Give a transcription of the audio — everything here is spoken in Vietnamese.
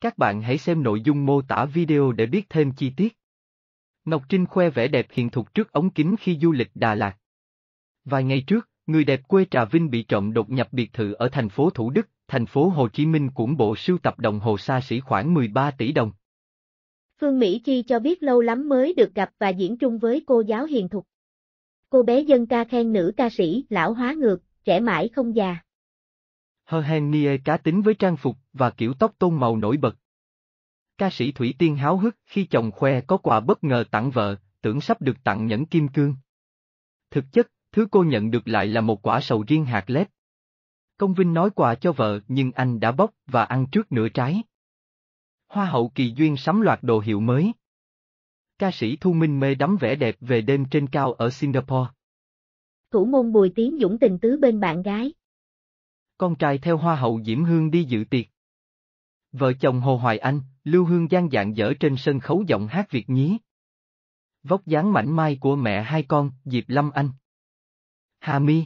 Các bạn hãy xem nội dung mô tả video để biết thêm chi tiết. Ngọc Trinh khoe vẻ đẹp hiền thục trước ống kính khi du lịch Đà Lạt. Vài ngày trước, người đẹp quê Trà Vinh bị trộm đột nhập biệt thự ở thành phố Thủ Đức, thành phố Hồ Chí Minh cũng bộ sưu tập đồng hồ xa xỉ khoảng 13 tỷ đồng. Phương Mỹ Chi cho biết lâu lắm mới được gặp và diễn chung với cô giáo hiền thục. Cô bé dân ca khen nữ ca sĩ lão hóa ngược, trẻ mãi không già. Hơ hen nie cá tính với trang phục và kiểu tóc tôn màu nổi bật. Ca sĩ Thủy Tiên háo hức khi chồng khoe có quà bất ngờ tặng vợ, tưởng sắp được tặng nhẫn kim cương. Thực chất, thứ cô nhận được lại là một quả sầu riêng hạt lép. Công Vinh nói quà cho vợ nhưng anh đã bóc và ăn trước nửa trái. Hoa hậu kỳ duyên sắm loạt đồ hiệu mới. Ca sĩ Thu Minh mê đắm vẻ đẹp về đêm trên cao ở Singapore. Thủ môn Bùi Tiến Dũng tình tứ bên bạn gái. Con trai theo Hoa hậu Diễm Hương đi dự tiệc. Vợ chồng Hồ Hoài Anh, Lưu Hương gian dạng dở trên sân khấu giọng hát Việt nhí. Vóc dáng mảnh mai của mẹ hai con, Diệp Lâm Anh. Hà Mi